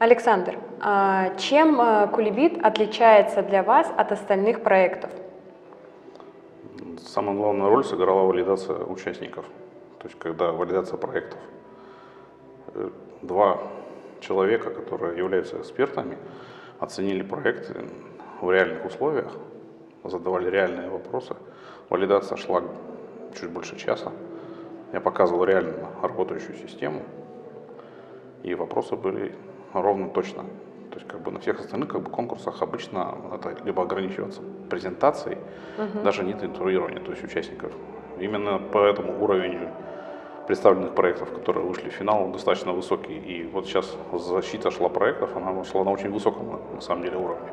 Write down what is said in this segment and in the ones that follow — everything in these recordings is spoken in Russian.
Александр, а чем а, Кулибит отличается для вас от остальных проектов? Самая главная роль сыграла валидация участников, то есть когда валидация проектов. Э, Два человека, которые являются экспертами, оценили проект в реальных условиях, задавали реальные вопросы. Валидация шла чуть больше часа. Я показывал реально работающую систему, и вопросы были ровно точно. То есть как бы на всех остальных как бы, конкурсах обычно это либо ограничиваться презентацией, даже нет интуирования, то есть участников. Именно поэтому уровень представленных проектов, которые вышли в финал, достаточно высокий. И вот сейчас защита шла проектов, она шла на очень высоком на самом деле уровне.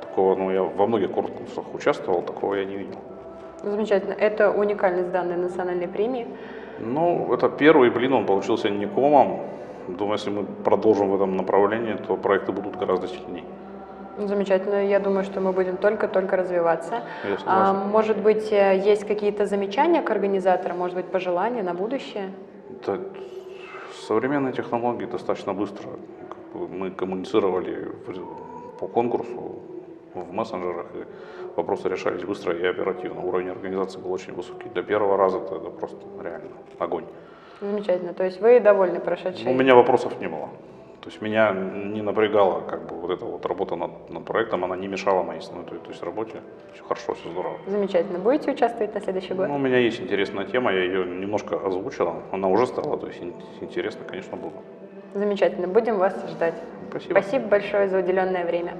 Такого, ну я во многих конкурсах участвовал, такого я не видел. Замечательно. Это уникальность данной национальной премии. Ну, это первый блин, он получился не комом. Думаю, если мы продолжим в этом направлении, то проекты будут гораздо сильнее. Замечательно. Я думаю, что мы будем только-только развиваться. А, может быть, э, есть какие-то замечания к организаторам, может быть, пожелания на будущее? Это современные технологии достаточно быстро. Мы коммуницировали по конкурсу в мессенджерах, и вопросы решались быстро и оперативно. Уровень организации был очень высокий. Для первого раза это просто реально огонь. Замечательно. То есть вы довольны Ну, прошедшей? у меня вопросов не было. То есть меня не напрягала как бы вот эта вот работа над, над проектом, она не мешала моей основной, то, то есть работе. Все хорошо, все здорово. Замечательно. Будете участвовать на следующий год? Ну, у меня есть интересная тема, я ее немножко озвучила, она уже стала, то есть ин- интересно, конечно, было. Замечательно. Будем вас ждать. Спасибо. Спасибо большое за уделенное время.